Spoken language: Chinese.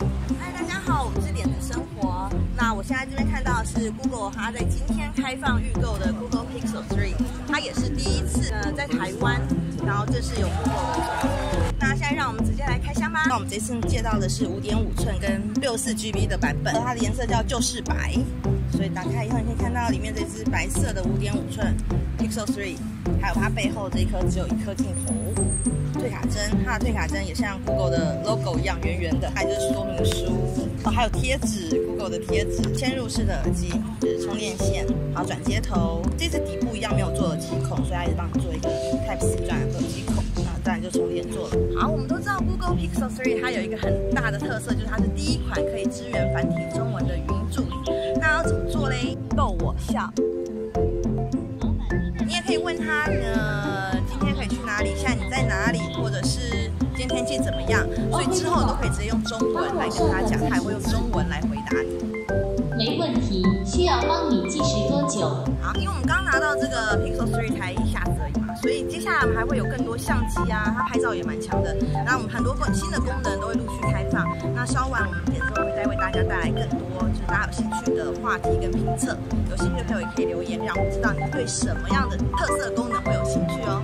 嗨，大家好，我是点子生活。那我现在这边看到的是 Google，它在今天开放预购的 Google Pixel 3，它也是第一次呢在台湾，然后这是有 Google 的。那现在让我们直接来开箱吧。那我们这次借到的是五点五寸跟六四 GB 的版本，它的颜色叫旧式白，所以打开以后你可以看到里面这只白色的五点五寸 Pixel 3，还有它背后这一颗只有一颗镜头。针，它的退卡针也像 Google 的 logo 一样圆圆的，还有就是说明书哦，还有贴纸，Google 的贴纸，嵌入式的耳机，就是充电线，好转接头，这次底部一样没有做耳机孔，所以它也帮你做一个 Type C 转耳机孔，那当然就充电做了。好，我们都知道 Google Pixel 3它有一个很大的特色，就是它是第一款可以支援繁体中文的语音助理。那要怎么做嘞？逗我笑。你也可以问他呃，今天可以去哪里？现在你在哪里？么样？所以之后都可以直接用中文来跟他讲，他也会用中文来回答你。没问题，需要帮你计时多久？好，因为我们刚拿到这个 Pixel 3才一下子而已嘛，所以接下来我们还会有更多相机啊，它拍照也蛮强的。那我们很多功新的功能都会陆续开放。那稍晚我们点之后会再为大家带来更多，就是大家有兴趣的话题跟评测。有兴趣的朋友也可以留言，让我们知道你对什么样的特色功能会有兴趣哦。